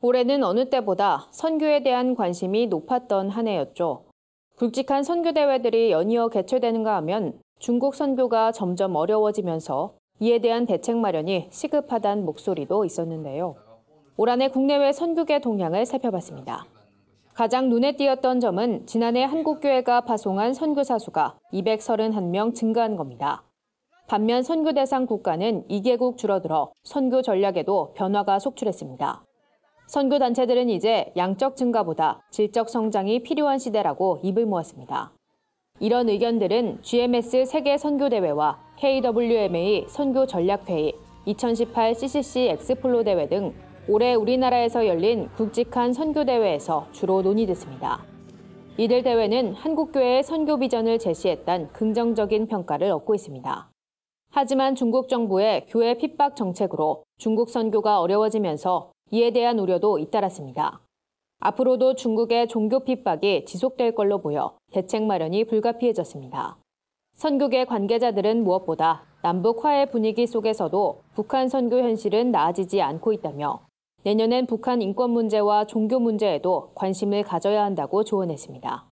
올해는 어느 때보다 선교에 대한 관심이 높았던 한 해였죠. 굵직한 선교 대회들이 연이어 개최되는가 하면 중국 선교가 점점 어려워지면서 이에 대한 대책 마련이 시급하다는 목소리도 있었는데요. 올 한해 국내외 선교계 동향을 살펴봤습니다. 가장 눈에 띄었던 점은 지난해 한국교회가 파송한 선교사 수가 231명 증가한 겁니다. 반면 선교 대상 국가는 2개국 줄어들어 선교 전략에도 변화가 속출했습니다. 선교 단체들은 이제 양적 증가보다 질적 성장이 필요한 시대라고 입을 모았습니다. 이런 의견들은 GMS 세계 선교 대회와 KWMA 선교 전략 회의, 2018 CCC 엑스플로 대회 등 올해 우리나라에서 열린 굵직한 선교 대회에서 주로 논의됐습니다. 이들 대회는 한국교회의 선교 비전을 제시했단 긍정적인 평가를 얻고 있습니다. 하지만 중국 정부의 교회 핍박 정책으로 중국 선교가 어려워지면서 이에 대한 우려도 잇따랐습니다. 앞으로도 중국의 종교 핍박이 지속될 걸로 보여 대책 마련이 불가피해졌습니다. 선교계 관계자들은 무엇보다 남북 화해 분위기 속에서도 북한 선교 현실은 나아지지 않고 있다며 내년엔 북한 인권 문제와 종교 문제에도 관심을 가져야 한다고 조언했습니다.